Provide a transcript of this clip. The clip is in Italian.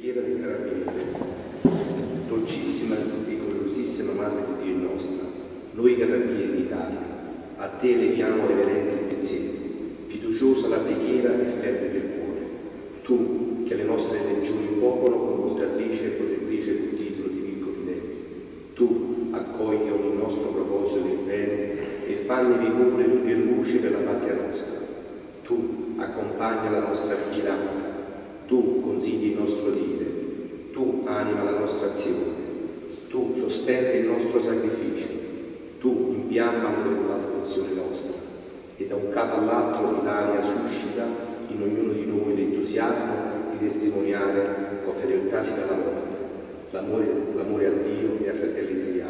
preghiera del carabiniere. Dolcissima e gloriosissima Madre di Dio nostra, noi carabinieri d'Italia, a te leviamo reverente il pensiero, fiduciosa la preghiera e fervente il cuore. Tu, che le nostre legioni invocano con portatrice e protettrice del titolo di Virgo Fidelis, tu accogli ogni nostro proposito del bene e fanne vigore e luce per la patria nostra. Tu accompagna la nostra vigilanza, tu consigli il nostro tu anima la nostra azione, tu sostenti il nostro sacrificio, tu infiamma la devozione nostra. E da un capo all'altro l'Italia suscita in ognuno di noi l'entusiasmo di testimoniare con fedeltà sino alla morte l'amore a Dio e ai fratelli italiani